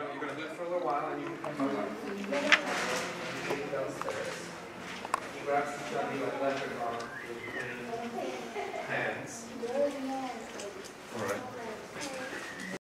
know, you're gonna do it for a little while, and you can come over. You downstairs. He grabs the chubby like